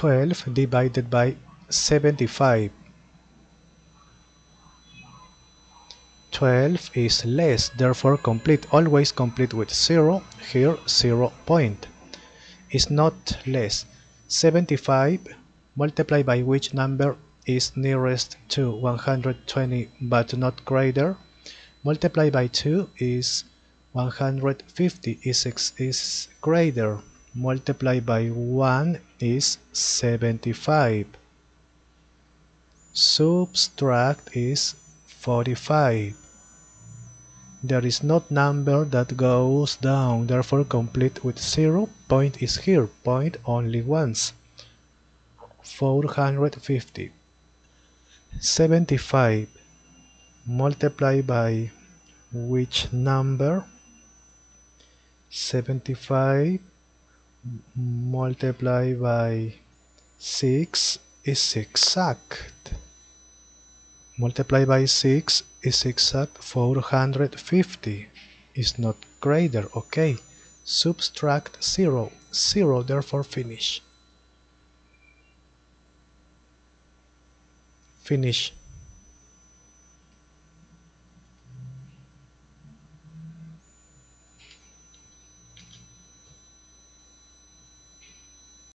12 divided by 75 12 is less therefore complete always complete with 0 here 0 point. Is not less. 75 multiplied by which number is nearest to 120 but not greater. Multiplied by 2 is 150 is, is greater multiplied by 1 is 75 subtract is 45 there is not number that goes down therefore complete with 0 point is here point only once. 450 75 multiplied by which number? 75 multiplied by 6 is exact. Multiply by 6 is exact 450 is not greater okay? Subtract 0 0 therefore finish. Finish